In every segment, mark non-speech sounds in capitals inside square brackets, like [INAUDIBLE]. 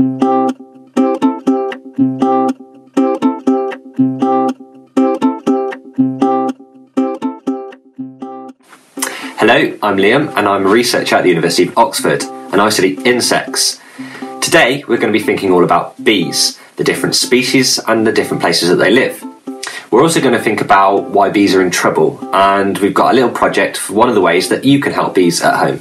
Hello, I'm Liam and I'm a researcher at the University of Oxford and I study insects. Today we're going to be thinking all about bees, the different species and the different places that they live. We're also going to think about why bees are in trouble and we've got a little project for one of the ways that you can help bees at home.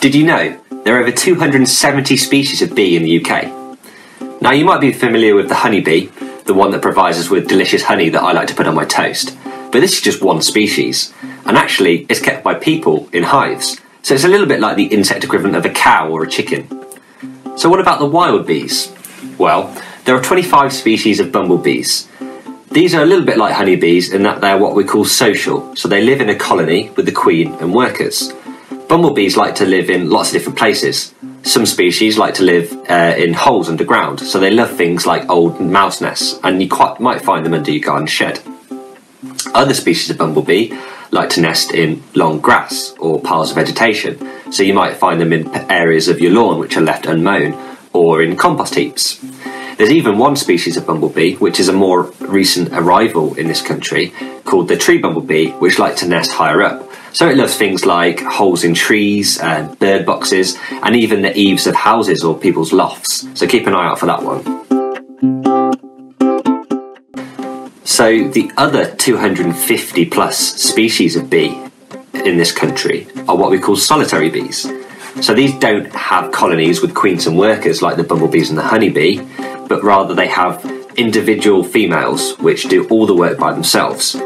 Did you know there are over 270 species of bee in the UK? Now you might be familiar with the honeybee, the one that provides us with delicious honey that I like to put on my toast. But this is just one species, and actually it's kept by people in hives. So it's a little bit like the insect equivalent of a cow or a chicken. So what about the wild bees? Well, there are 25 species of bumblebees. These are a little bit like honeybees in that they're what we call social, so they live in a colony with the queen and workers. Bumblebees like to live in lots of different places. Some species like to live uh, in holes underground, so they love things like old mouse nests, and you quite, might find them under your garden shed. Other species of bumblebee like to nest in long grass or piles of vegetation, so you might find them in areas of your lawn which are left unmown or in compost heaps. There's even one species of bumblebee, which is a more recent arrival in this country, called the tree bumblebee, which like to nest higher up. So it loves things like holes in trees, and bird boxes, and even the eaves of houses or people's lofts. So keep an eye out for that one. So the other 250 plus species of bee in this country are what we call solitary bees. So these don't have colonies with queens and workers like the bumblebees and the honeybee, but rather they have individual females which do all the work by themselves.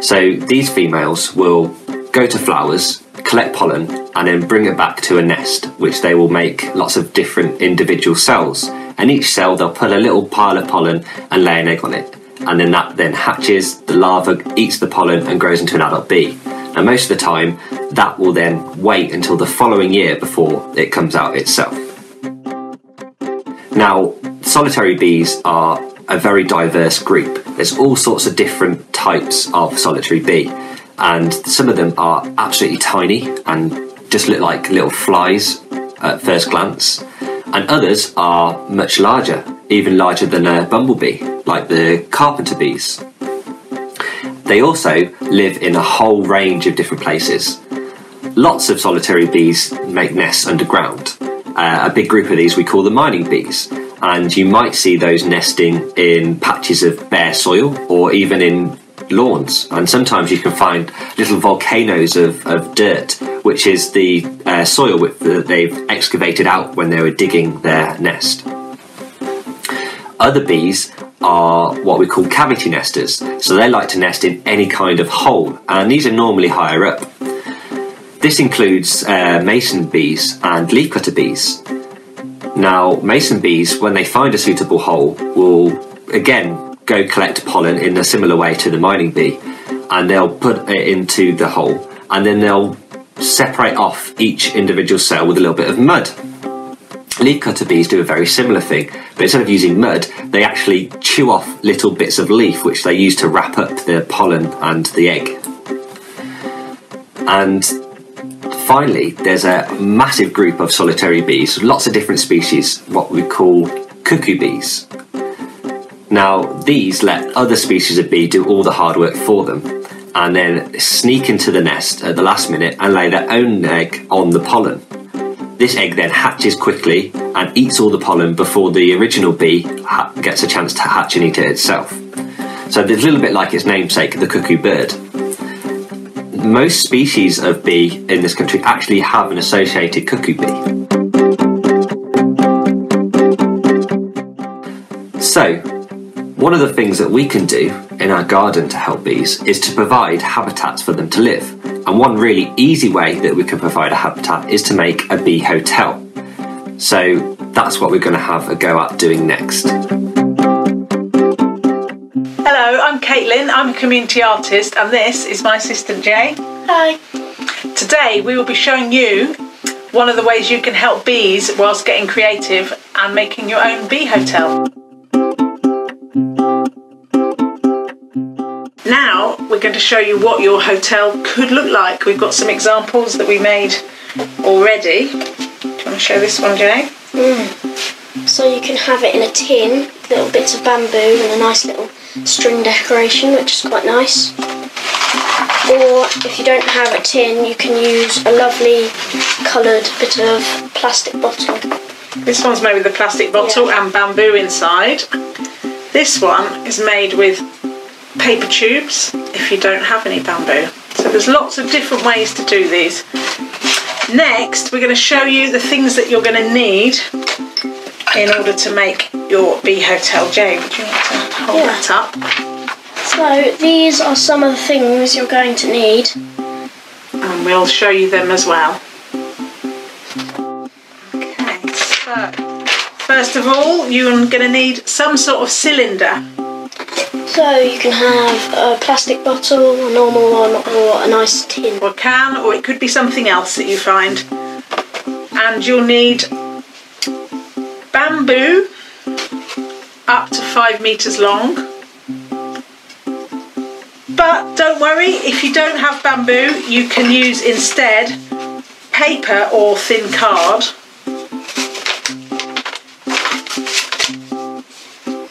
So these females will go to flowers, collect pollen, and then bring it back to a nest, which they will make lots of different individual cells. And each cell they'll put a little pile of pollen and lay an egg on it and then that then hatches, the larva eats the pollen and grows into an adult bee. Now, most of the time, that will then wait until the following year before it comes out itself. Now, solitary bees are a very diverse group. There's all sorts of different types of solitary bee, and some of them are absolutely tiny and just look like little flies at first glance, and others are much larger, even larger than a bumblebee like the carpenter bees. They also live in a whole range of different places. Lots of solitary bees make nests underground. Uh, a big group of these we call the mining bees, and you might see those nesting in patches of bare soil or even in lawns. And sometimes you can find little volcanoes of, of dirt, which is the uh, soil that they've excavated out when they were digging their nest. Other bees are what we call cavity nesters. So they like to nest in any kind of hole, and these are normally higher up. This includes uh, mason bees and leafcutter bees. Now, mason bees, when they find a suitable hole, will again go collect pollen in a similar way to the mining bee, and they'll put it into the hole, and then they'll separate off each individual cell with a little bit of mud Leafcutter bees do a very similar thing, but instead of using mud, they actually chew off little bits of leaf which they use to wrap up the pollen and the egg. And finally, there's a massive group of solitary bees, lots of different species, what we call cuckoo bees. Now, these let other species of bee do all the hard work for them and then sneak into the nest at the last minute and lay their own egg on the pollen. This egg then hatches quickly and eats all the pollen before the original bee gets a chance to hatch and eat it itself. So it's a little bit like its namesake, the cuckoo bird. Most species of bee in this country actually have an associated cuckoo bee. One of the things that we can do in our garden to help bees is to provide habitats for them to live. And one really easy way that we can provide a habitat is to make a bee hotel. So that's what we're going to have a go at doing next. Hello, I'm Caitlin. I'm a community artist, and this is my assistant Jay. Hi. Today we will be showing you one of the ways you can help bees whilst getting creative and making your own bee hotel. Now we're going to show you what your hotel could look like. We've got some examples that we made already. Do you want to show this one, Jay? Mm. So you can have it in a tin, little bits of bamboo and a nice little string decoration, which is quite nice. Or if you don't have a tin, you can use a lovely coloured bit of plastic bottle. This one's made with a plastic bottle Yeah. and bamboo inside. This one is made with paper tubes if you don't have any bamboo. So there's lots of different ways to do these. Next, we're going to show you the things that you're going to need in order to make your bee hotel. Jay, would you like to hold Yeah. that up? So these are some of the things you're going to need. And we'll show you them as well. Okay, so first of all, you're going to need some sort of cylinder. So you can have a plastic bottle, a normal one, or a nice tin. or a can, or it could be something else that you find. And you'll need bamboo up to five metres long. But don't worry, if you don't have bamboo, you can use instead paper or thin card.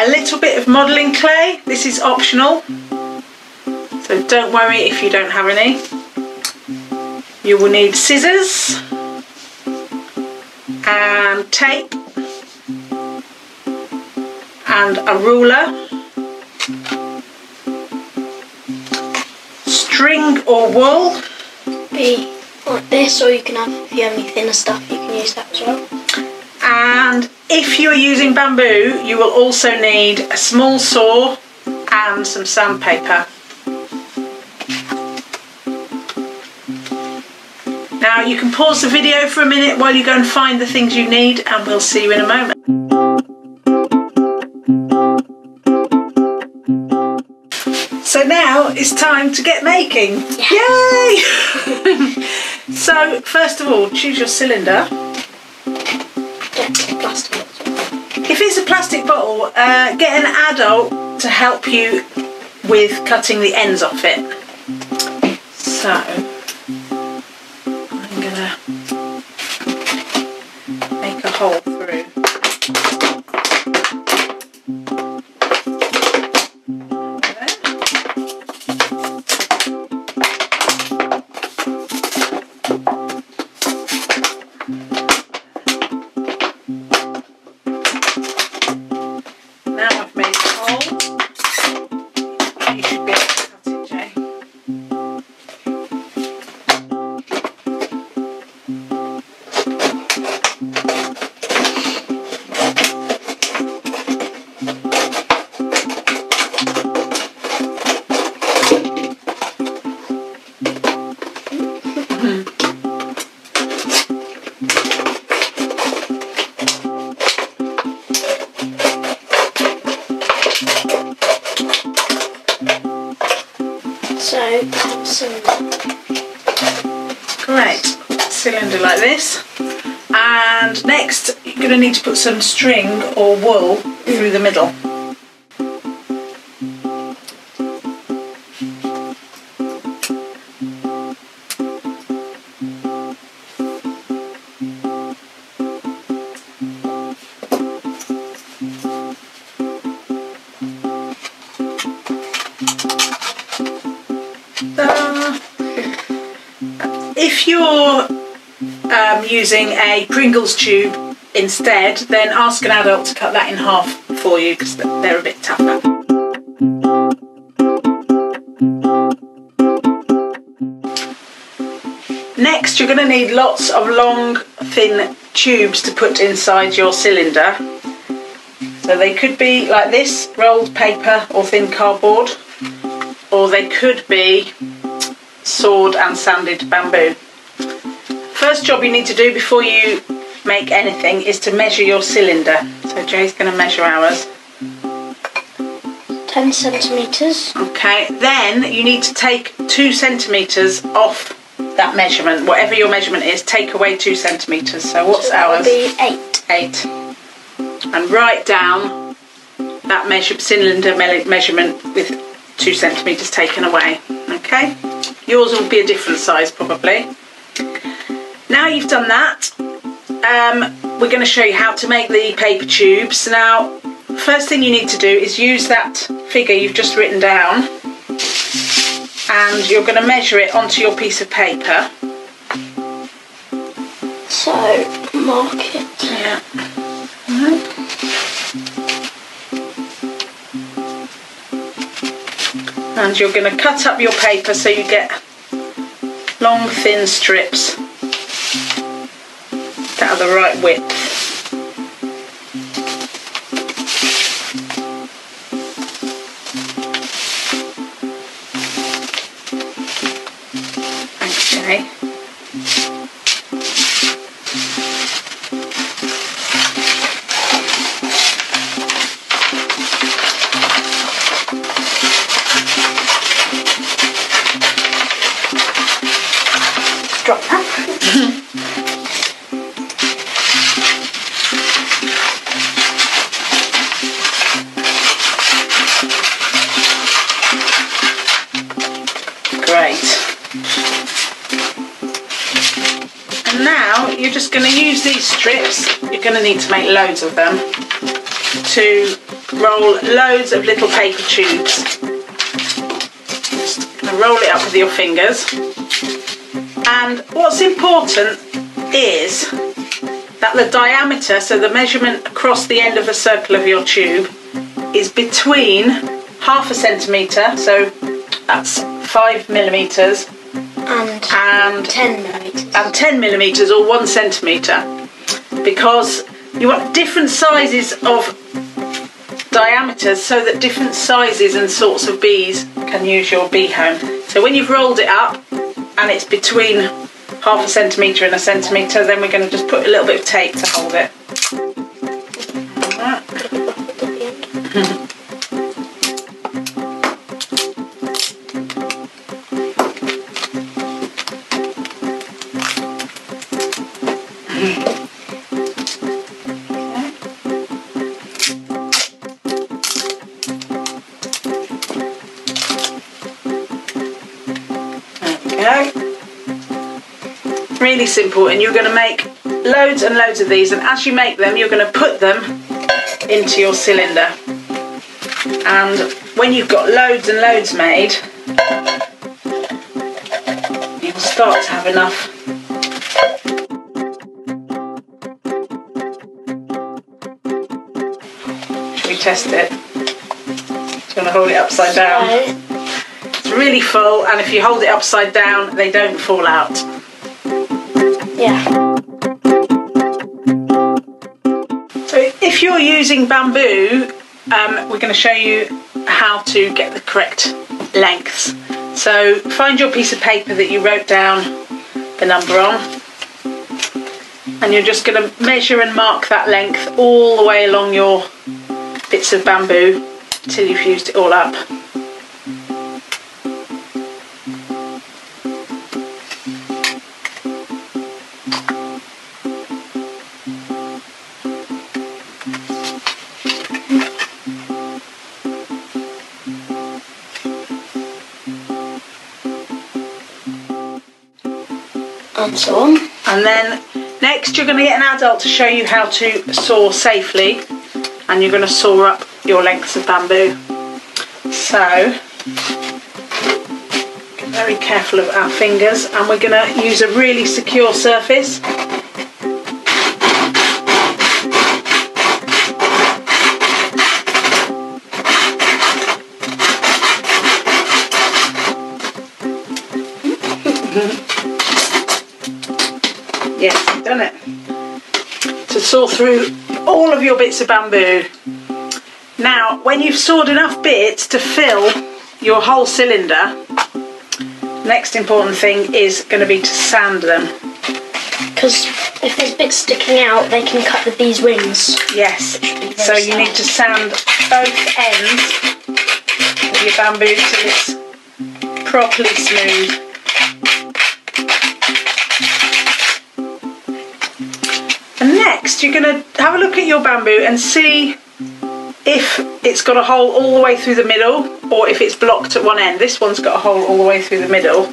A little bit of modelling clay, this is optional. So don't worry if you don't have any. You will need scissors and tape and a ruler, string or wool, Be like this, or you can have, if you have any thinner stuff, you can use that as well. If you are using bamboo, you will also need a small saw and some sandpaper. Now you can pause the video for a minute while you go and find the things you need and we'll see you in a moment. So now it's time to get making. Yay! [LAUGHS] so first of all, choose your cylinder. If it's a plastic bottle, uh, get an adult to help you with cutting the ends off it. So, I'm gonna make a hole Cylinder like this. And next, you're going to need to put some string or wool through the middle. Using a Pringles tube instead, then ask an adult to cut that in half for you because they're a bit tougher. Next, you're going to need lots of long, thin tubes to put inside your cylinder. So they could be like this, rolled paper or thin cardboard, or they could be sawed and sanded bamboo. First job you need to do before you make anything is to measure your cylinder. So Jay's going to measure ours. 10 centimetres. Okay, then you need to take two centimetres off that measurement. Whatever your measurement is, take away two centimetres. So what's So ours? be 8. Eight. And write down that measure, cylinder me- measurement with two centimetres taken away. Okay? Yours will be a different size probably. Now you've done that, um, we're going to show you how to make the paper tubes. Now, first thing you need to do is use that figure you've just written down and you're going to measure it onto your piece of paper. So, mark it. Yeah. And you're going to cut up your paper so you get long thin strips that are the right width. You're going to need to make loads of them, to roll loads of little paper tubes. Just gonna roll it up with your fingers. And what's important is that the diameter, so the measurement across the end of the circle of your tube, is between half a centimetre, so that's five millimetres, And and 10 millimetres. and 10 millimeters or one centimeter because you want different sizes of diameters so that different sizes and sorts of bees can use your bee home. So when you've rolled it up and it's between half a centimeter and a centimeter, then we're going to just put a little bit of tape to hold it. [LAUGHS] Go. Really simple, and you're going to make loads and loads of these. And as you make them, you're going to put them into your cylinder. And when you've got loads and loads made, you'll start to have enough. Test it? Just going to hold it upside down. Really full, and if you hold it upside down, they don't fall out. yeah. So, if you're using bamboo, um, we're going to show you how to get the correct lengths. So, find your piece of paper that you wrote down the number on, and you're just going to measure and mark that length all the way along your bits of bamboo until you've used it all up. And so on. And then next you're going to get an adult to show you how to saw safely and you're going to saw up your lengths of bamboo. So, very careful of our fingers and we're going to use a really secure surface. You've it. To saw through all of your bits of bamboo. Now, when you've sawed enough bits to fill your whole cylinder, next important thing is going to be to sand them. Because if there's bits sticking out, they can cut the bee's wings. Yes, so you need to sand both ends of your bamboo till it's properly smooth. Next, you're going to have a look at your bamboo and see if it's got a hole all the way through the middle or if it's blocked at one end. This one's got a hole all the way through the middle.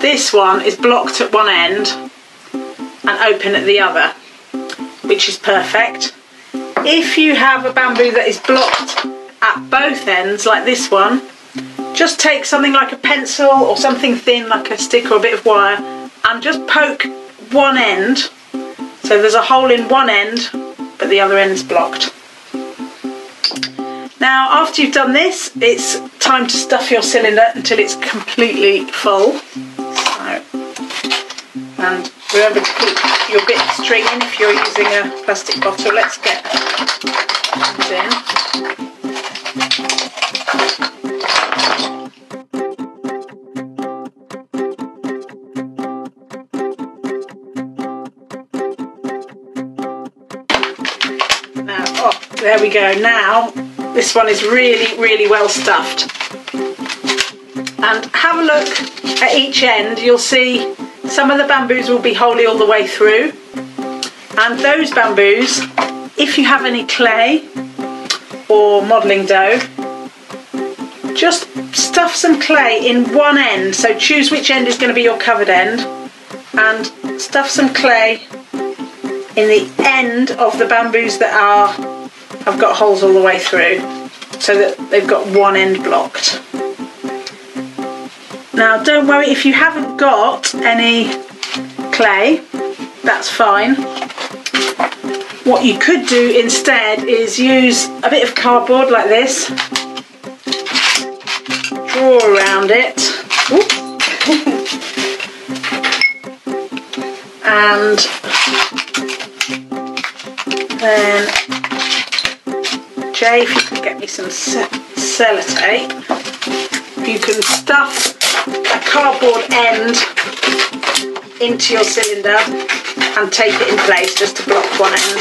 This one is blocked at one end and open at the other, which is perfect. If you have a bamboo that is blocked at both ends, like this one, just take something like a pencil or something thin like a stick or a bit of wire and just poke one end so there's a hole in one end but the other end's blocked. Now after you've done this it's time to stuff your cylinder until it's completely full. And remember to keep your bit string in if you're using a plastic bottle. Let's get these in. There we go. Now, this one is really, really well stuffed. And have a look at each end. You'll see some of the bamboos will be wholly all the way through. And those bamboos, if you have any clay or modelling dough, just stuff some clay in one end. So choose which end is going to be your covered end and stuff some clay in the end of the bamboos that are I've got holes all the way through so that they've got one end blocked. Now don't worry if you haven't got any clay, that's fine. What you could do instead is use a bit of cardboard like this, draw around it, [LAUGHS] and then Jay, if you could get me some sellotape, you can stuff a cardboard end into your cylinder and tape it in place just to block one end.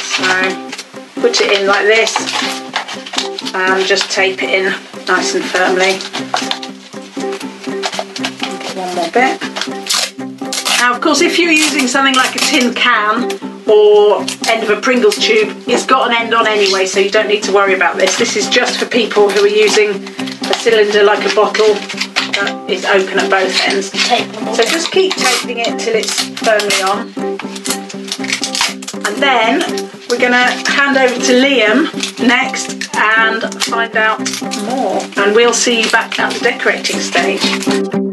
So put it in like this and just tape it in nice and firmly. One more bit. Now of course if you're using something like a tin can or end of a Pringles tube, it's got an end on anyway, so you don't need to worry about this. This is just for people who are using a cylinder like a bottle that is open at both ends. So just keep taping it till it's firmly on. And then we're going to hand over to Liam next and find out more. And we'll see you back at the decorating stage.